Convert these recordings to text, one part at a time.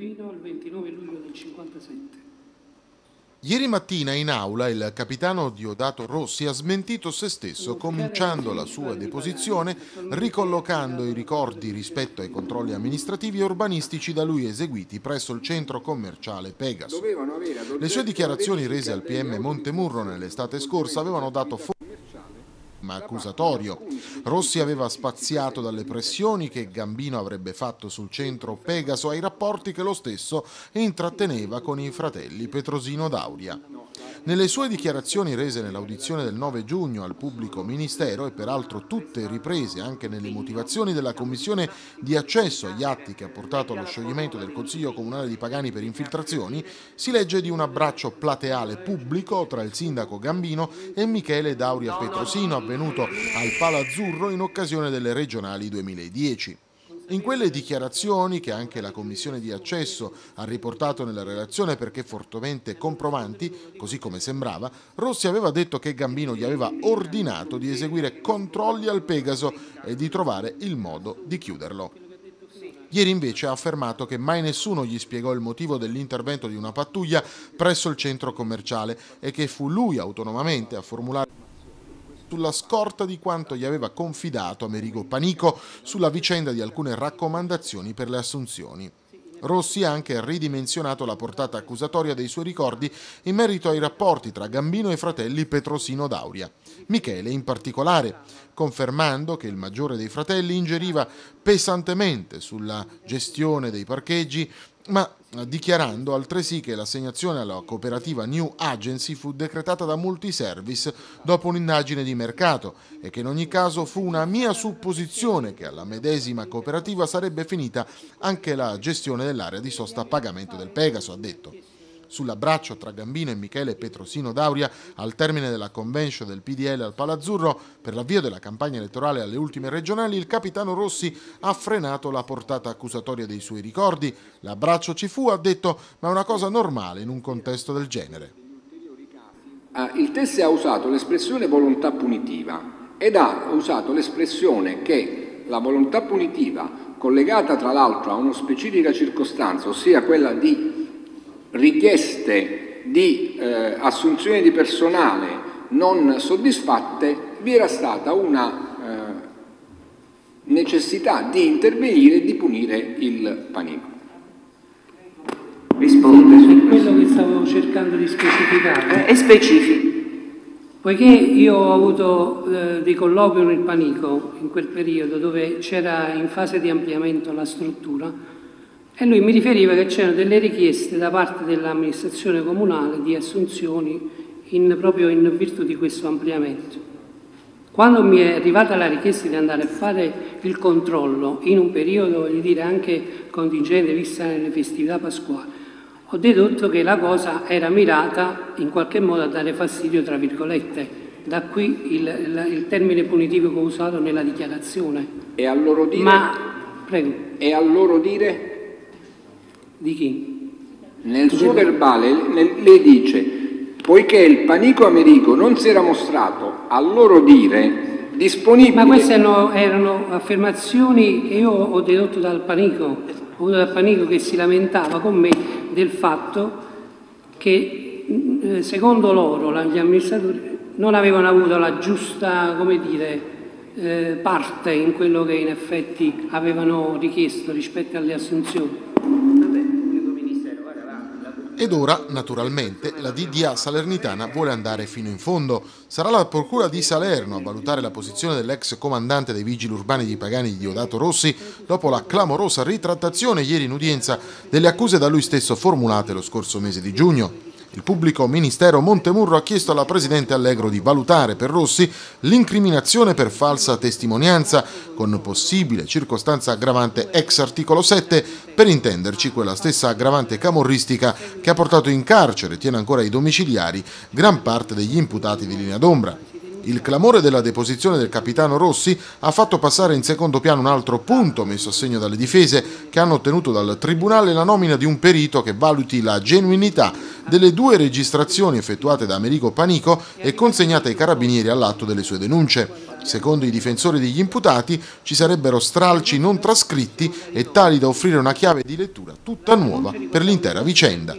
fino al 29 luglio del 57. Ieri mattina in aula il capitano Diodato Rossi ha smentito se stesso cominciando la sua deposizione ricollocando i ricordi rispetto ai controlli amministrativi e urbanistici da lui eseguiti presso il centro commerciale Pegaso. Le sue dichiarazioni rese al PM Montemurro nell'estate scorsa avevano dato ma accusatorio. Rossi aveva spaziato dalle pressioni che Gambino avrebbe fatto sul centro Pegaso ai rapporti che lo stesso intratteneva con i fratelli Petrosino Dauria. Nelle sue dichiarazioni rese nell'audizione del 9 giugno al pubblico ministero e peraltro tutte riprese anche nelle motivazioni della commissione di accesso agli atti che ha portato allo scioglimento del Consiglio Comunale di Pagani per infiltrazioni, si legge di un abbraccio plateale pubblico tra il sindaco Gambino e Michele Dauria Petrosino avvenuto al Palazzurro in occasione delle regionali 2010. In quelle dichiarazioni, che anche la Commissione di accesso ha riportato nella relazione perché fortemente comprovanti, così come sembrava, Rossi aveva detto che Gambino gli aveva ordinato di eseguire controlli al Pegaso e di trovare il modo di chiuderlo. Ieri invece ha affermato che mai nessuno gli spiegò il motivo dell'intervento di una pattuglia presso il centro commerciale e che fu lui autonomamente a formulare sulla scorta di quanto gli aveva confidato Amerigo Panico sulla vicenda di alcune raccomandazioni per le assunzioni. Rossi ha anche ridimensionato la portata accusatoria dei suoi ricordi in merito ai rapporti tra Gambino e fratelli Petrosino Dauria, Michele in particolare, confermando che il maggiore dei fratelli ingeriva pesantemente sulla gestione dei parcheggi ma dichiarando altresì che l'assegnazione alla cooperativa New Agency fu decretata da Multiservice dopo un'indagine di mercato e che in ogni caso fu una mia supposizione che alla medesima cooperativa sarebbe finita anche la gestione dell'area di sosta a pagamento del Pegaso, ha detto sull'abbraccio tra Gambino e Michele Petrosino Dauria al termine della convention del PDL al Palazzurro per l'avvio della campagna elettorale alle ultime regionali, il capitano Rossi ha frenato la portata accusatoria dei suoi ricordi. L'abbraccio ci fu, ha detto, ma è una cosa normale in un contesto del genere. Ah, il test ha usato l'espressione volontà punitiva ed ha usato l'espressione che la volontà punitiva collegata tra l'altro a una specifica circostanza, ossia quella di richieste di eh, assunzione di personale non soddisfatte, vi era stata una eh, necessità di intervenire e di punire il panico. Risponde su quello che stavo cercando di specificare. È specifico. Poiché io ho avuto eh, dei colloqui con il Panico in quel periodo dove c'era in fase di ampliamento la struttura, e lui mi riferiva che c'erano delle richieste da parte dell'amministrazione comunale di assunzioni in, proprio in virtù di questo ampliamento. Quando mi è arrivata la richiesta di andare a fare il controllo in un periodo, voglio dire, anche contingente vista nelle festività pasquali, ho dedotto che la cosa era mirata in qualche modo a dare fastidio, tra virgolette, da qui il, il, il termine punitivo che ho usato nella dichiarazione. E a loro dire? Ma, prego. E a loro dire? Di chi? Nel suo verbale le dice, poiché il panico americo non si era mostrato a loro dire disponibile... Ma queste erano, erano affermazioni che io ho dedotto dal panico, ho dal panico che si lamentava con me del fatto che eh, secondo loro gli amministratori non avevano avuto la giusta, come dire, eh, parte in quello che in effetti avevano richiesto rispetto alle assunzioni. Ed ora, naturalmente, la DDA salernitana vuole andare fino in fondo. Sarà la Procura di Salerno a valutare la posizione dell'ex comandante dei vigili urbani di Pagani di Diodato Rossi dopo la clamorosa ritrattazione ieri in udienza delle accuse da lui stesso formulate lo scorso mese di giugno. Il pubblico ministero Montemurro ha chiesto alla Presidente Allegro di valutare per Rossi l'incriminazione per falsa testimonianza con possibile circostanza aggravante ex articolo 7, per intenderci quella stessa aggravante camorristica che ha portato in carcere tiene ancora ai domiciliari gran parte degli imputati di linea d'ombra. Il clamore della deposizione del capitano Rossi ha fatto passare in secondo piano un altro punto messo a segno dalle difese che hanno ottenuto dal Tribunale la nomina di un perito che valuti la genuinità delle due registrazioni effettuate da Americo Panico e consegnate ai carabinieri all'atto delle sue denunce. Secondo i difensori degli imputati ci sarebbero stralci non trascritti e tali da offrire una chiave di lettura tutta nuova per l'intera vicenda.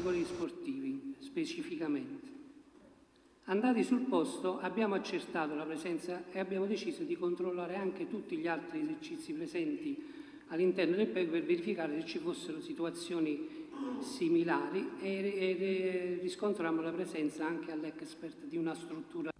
Andati sul posto abbiamo accertato la presenza e abbiamo deciso di controllare anche tutti gli altri esercizi presenti all'interno del PEG per verificare se ci fossero situazioni similari e riscontrammo la presenza anche all'expert di una struttura